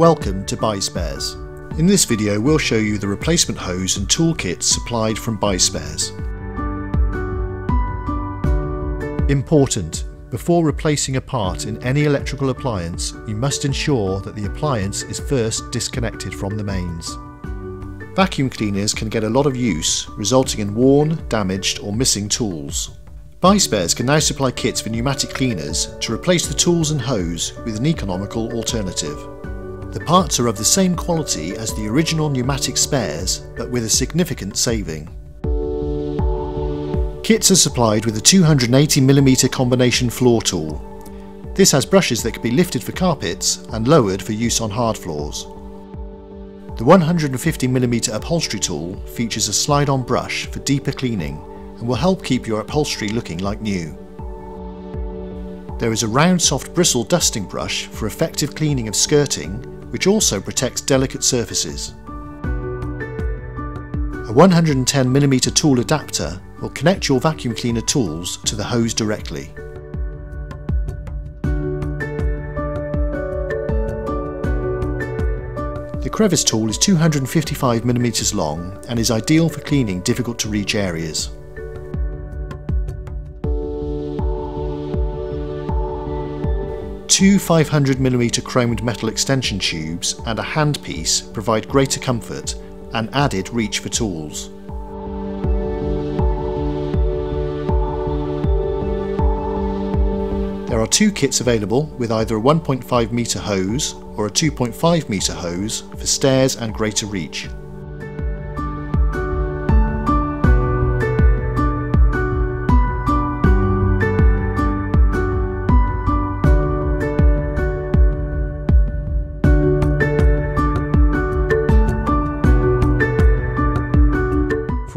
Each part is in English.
Welcome to BuySpares. In this video we'll show you the replacement hose and toolkits supplied from BuySpares. Important. Before replacing a part in any electrical appliance, you must ensure that the appliance is first disconnected from the mains. Vacuum cleaners can get a lot of use, resulting in worn, damaged or missing tools. BuySpares can now supply kits for Numatic cleaners to replace the tools and hose with an economical alternative. The parts are of the same quality as the original Numatic spares, but with a significant saving. Kits are supplied with a 280mm combination floor tool. This has brushes that can be lifted for carpets and lowered for use on hard floors. The 150mm upholstery tool features a slide-on brush for deeper cleaning and will help keep your upholstery looking like new. There is a round soft bristle dusting brush for effective cleaning of skirting, which also protects delicate surfaces. A 110mm tool adapter will connect your vacuum cleaner tools to the hose directly. The crevice tool is 255mm long and is ideal for cleaning difficult to reach areas. Two 500mm chromed metal extension tubes and a handpiece provide greater comfort and added reach for tools. There are two kits available with either a 1.5 metre hose or a 2.5 metre hose for stairs and greater reach.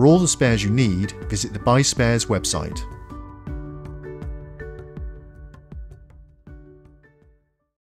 For all the spares you need, visit the BuySpares website.